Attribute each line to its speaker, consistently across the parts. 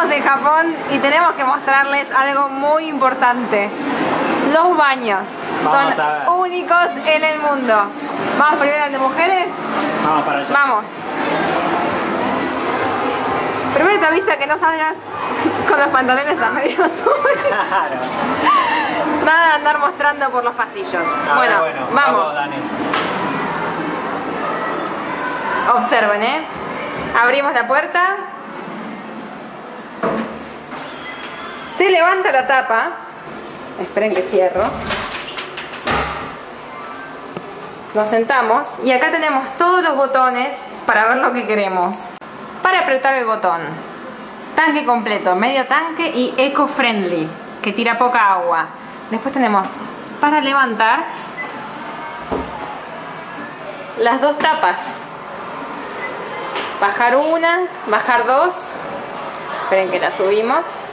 Speaker 1: Estamos en Japón y tenemos que mostrarles algo muy importante. Los baños
Speaker 2: Vamos
Speaker 1: son únicos en el mundo. ¿Vamos primero al de mujeres?
Speaker 2: Vamos para allá.
Speaker 1: Vamos. Primero te avisa que no salgas con los pantalones a medio.
Speaker 2: Claro.
Speaker 1: Nada de andar mostrando por los pasillos. Bueno, vamos.
Speaker 2: Dani.
Speaker 1: Observen, ¿eh? Abrimos la puerta. Se levanta la tapa. Esperen que cierro. Nos sentamos y acá tenemos todos los botones para ver lo que queremos. Para apretar el botón. Tanque completo, medio tanque y eco-friendly, que tira poca agua. Después tenemos para levantar las dos tapas. Bajar una, bajar dos. Esperen que la subimos.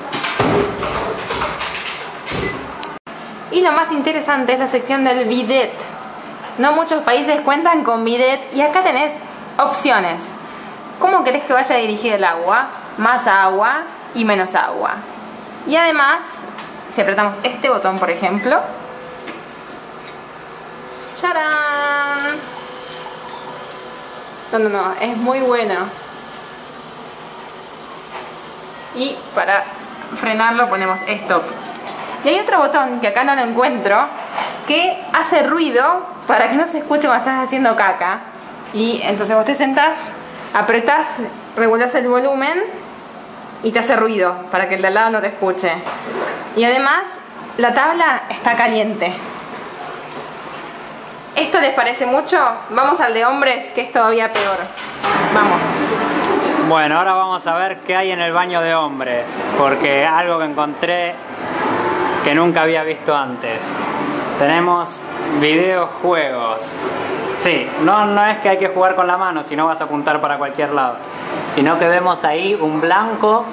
Speaker 1: Y lo más interesante es la sección del bidet. No muchos países cuentan con bidet y acá tenés opciones. ¿Cómo querés que vaya dirigido el agua? Más agua y menos agua. Y además, si apretamos este botón, por ejemplo, ¡Charán! No, no, no, es muy bueno. Y para frenarlo ponemos stop. Y hay otro botón que acá no lo encuentro que hace ruido para que no se escuche cuando estás haciendo caca. Y entonces vos te sentás, apretás, regulás el volumen y te hace ruido para que el de al lado no te escuche. Y además la tabla está caliente. ¿Esto les parece mucho? Vamos al de hombres, que es todavía peor. Vamos.
Speaker 2: Bueno, ahora vamos a ver qué hay en el baño de hombres, porque algo que encontré que nunca había visto antes. Tenemos videojuegos. Sí, no, no es que hay que jugar con la mano, si no vas a apuntar para cualquier lado, sino que vemos ahí un blanco,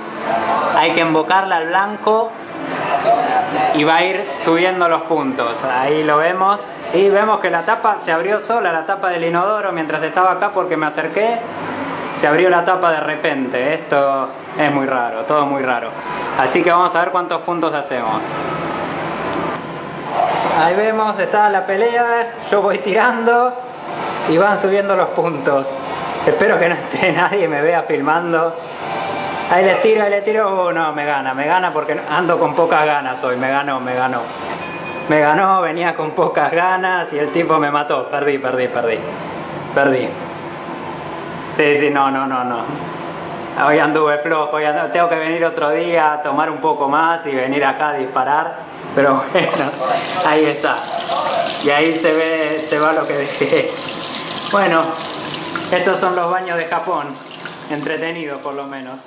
Speaker 2: hay que invocarle al blanco y va a ir subiendo los puntos. Ahí lo vemos. Y vemos que la tapa se abrió sola, la tapa del inodoro, mientras estaba acá porque me acerqué. Se abrió la tapa de repente. Esto es muy raro, todo muy raro. Así que vamos a ver cuántos puntos hacemos. Ahí vemos, está la pelea. Yo voy tirando y van subiendo los puntos. Espero que no esté nadie me vea filmando. Ahí le tiro, ahí le tiro. Oh, no, me gana, me gana porque ando con pocas ganas hoy. Me ganó, me ganó. Me ganó, venía con pocas ganas y el tipo me mató. Perdí, perdí, perdí. Perdí. Sí, sí, no, no, no, no. Hoy anduve flojo, hoy anduve- tengo que venir otro día a tomar un poco más y venir acá a disparar. Pero bueno, ahí está. Y ahí se ve, se va lo que dejé. Bueno, estos son los baños de Japón. Entretenidos por lo menos.